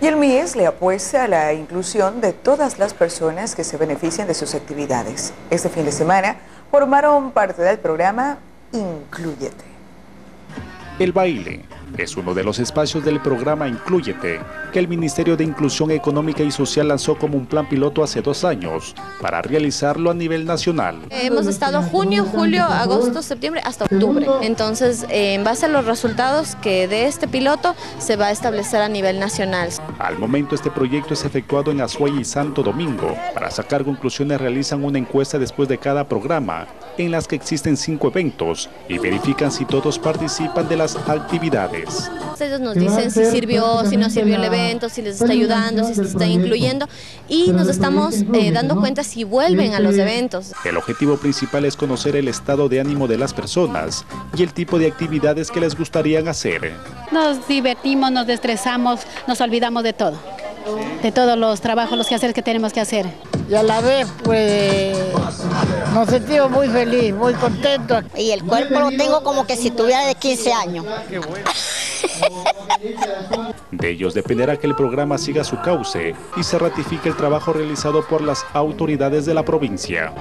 Y el MIES le apuesta a la inclusión de todas las personas que se benefician de sus actividades. Este fin de semana formaron parte del programa Incluyete. El baile es uno de los espacios del programa Incluyete, que el Ministerio de Inclusión Económica y Social lanzó como un plan piloto hace dos años para realizarlo a nivel nacional. Hemos estado junio, julio, agosto, septiembre hasta octubre. Entonces, en base a los resultados que de este piloto se va a establecer a nivel nacional. Al momento este proyecto es efectuado en Azuay y Santo Domingo. Para sacar conclusiones realizan una encuesta después de cada programa en las que existen cinco eventos y verifican si todos participan de las actividades. Ellos nos dicen si sirvió, si no sirvió el evento, si les está ayudando, si se está incluyendo y nos estamos eh, dando cuenta si vuelven a los eventos. El objetivo principal es conocer el estado de ánimo de las personas y el tipo de actividades que les gustarían hacer. Nos divertimos, nos estresamos, nos olvidamos de todo, de todos los trabajos, los quehaceres que tenemos que hacer. Y a la vez, pues, nos sentimos muy feliz, muy contentos. Y el cuerpo lo tengo como que si tuviera de 15 años. De ellos dependerá que el programa siga su cauce y se ratifique el trabajo realizado por las autoridades de la provincia.